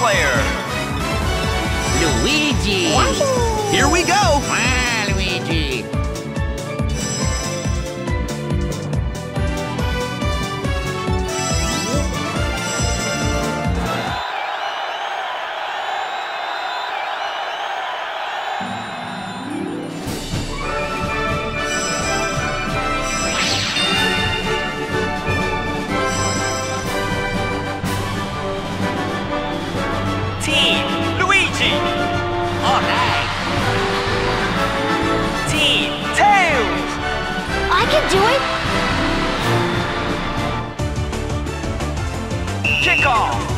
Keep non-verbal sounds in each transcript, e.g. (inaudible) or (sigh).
player, Luigi. Here we go! can do it! Kick off!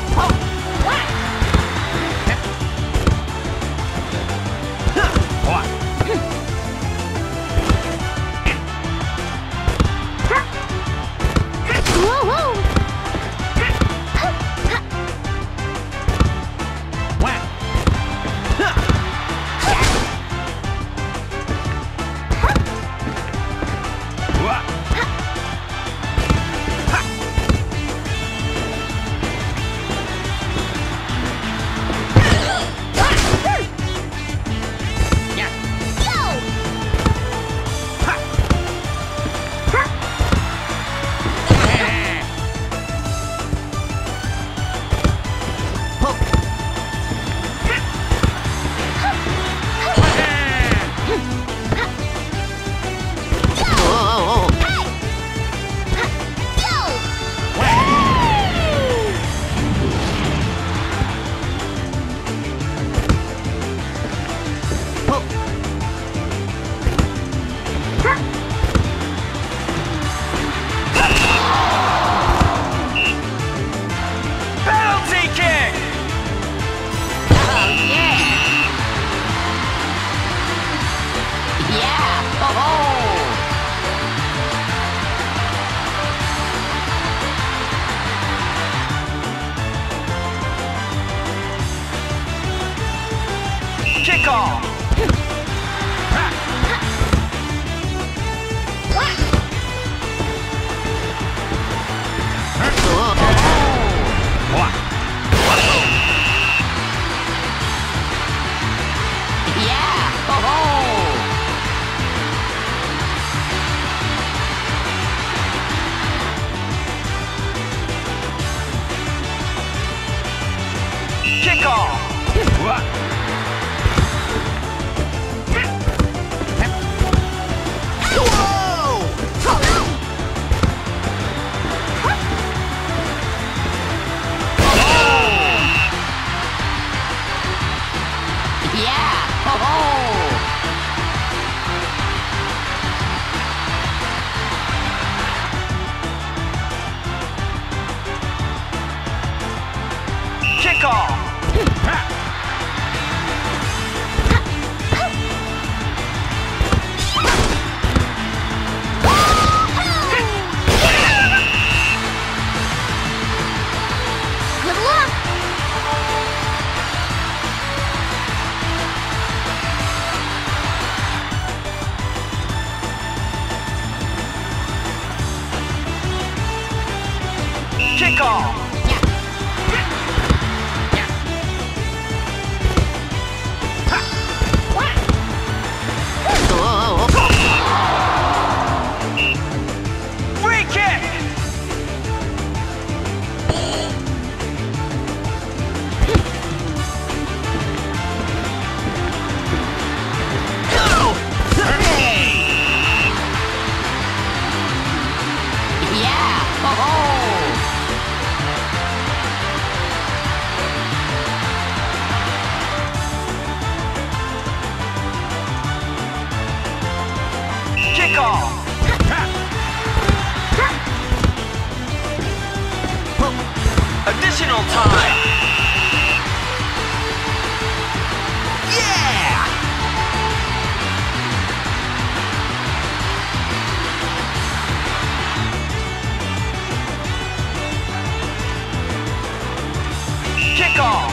(laughs) off!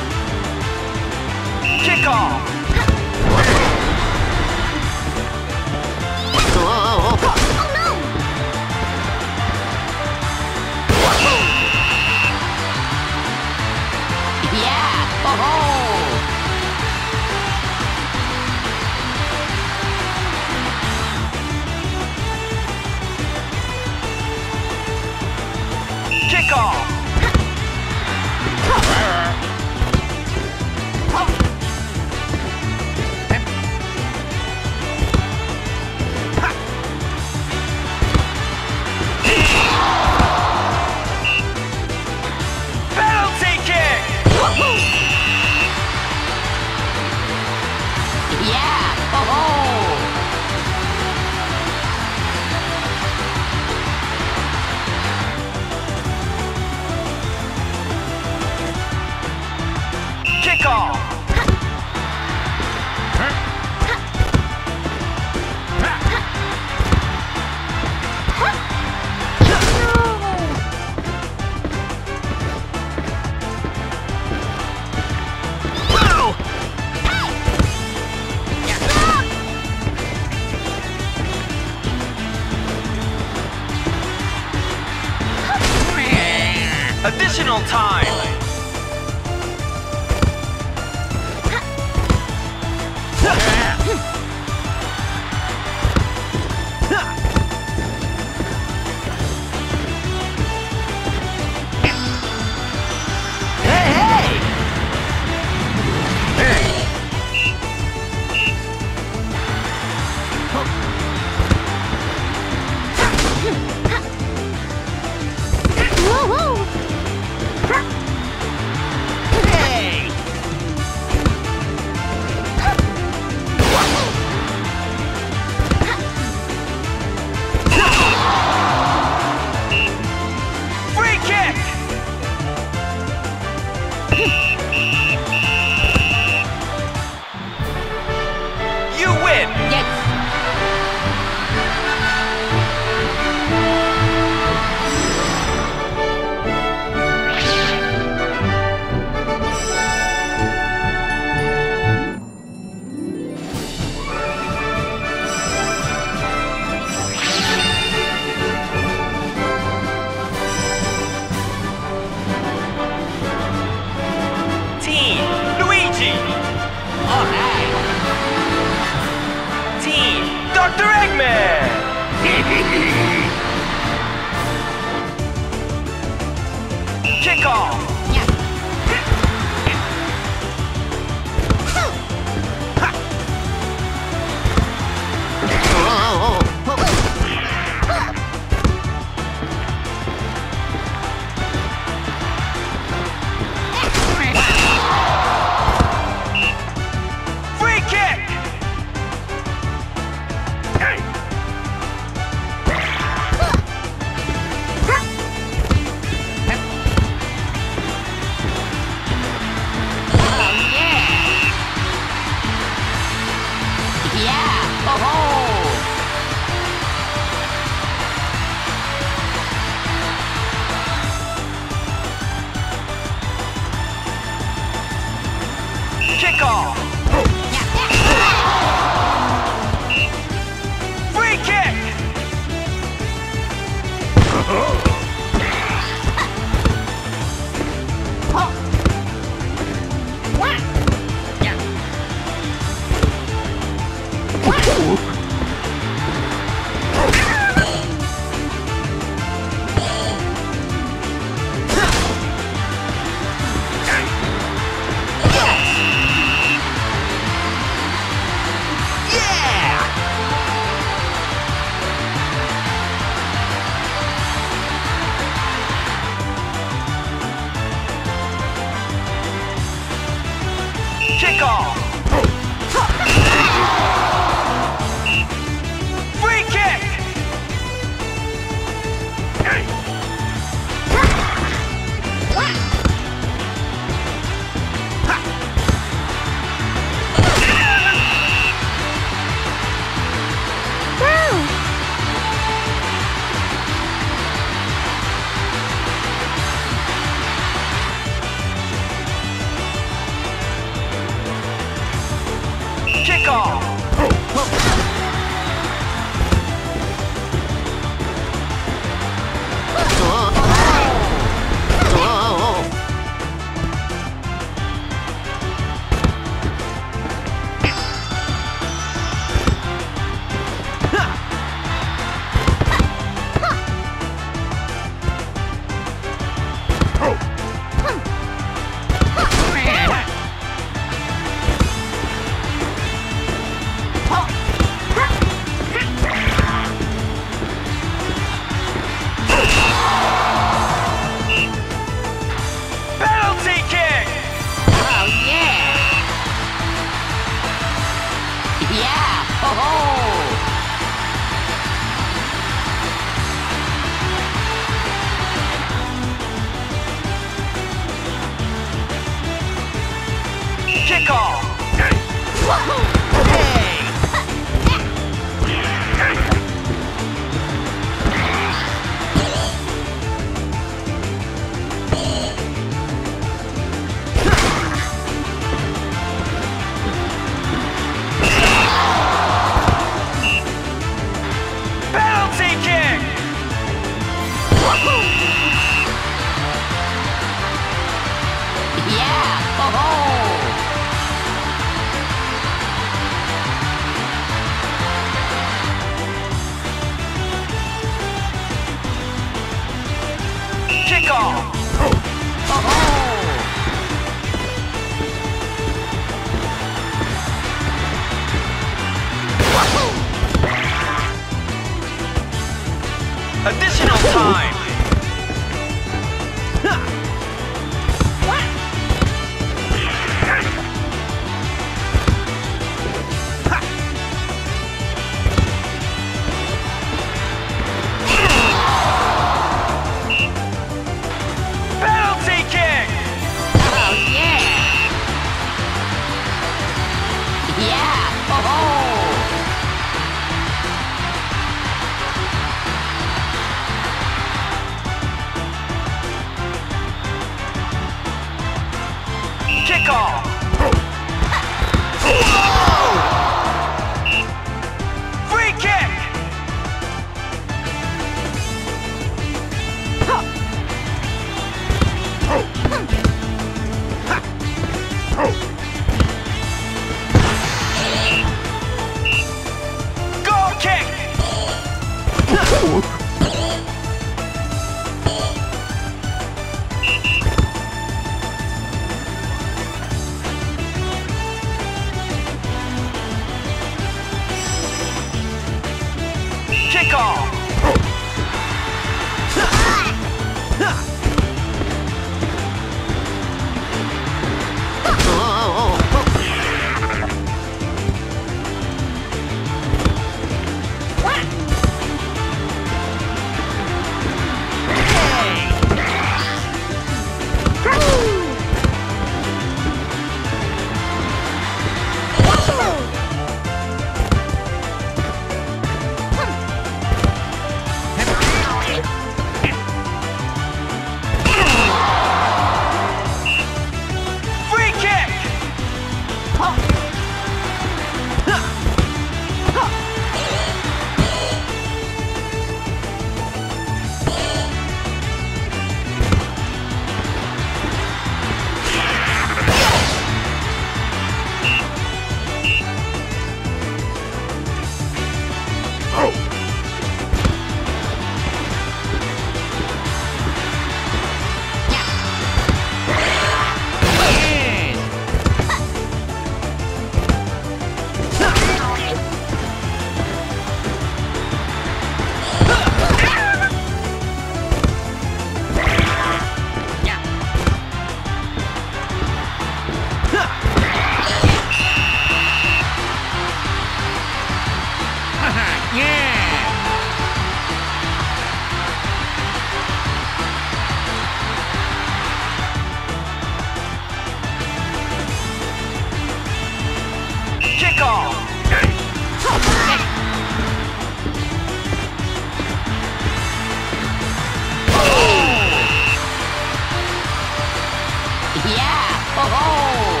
Yeah! Oh! oh.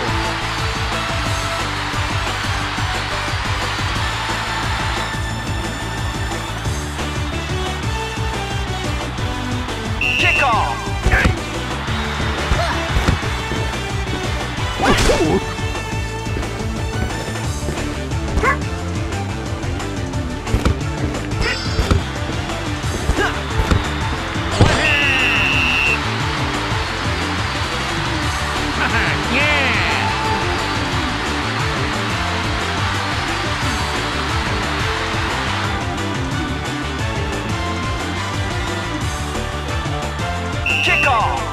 Kickoff!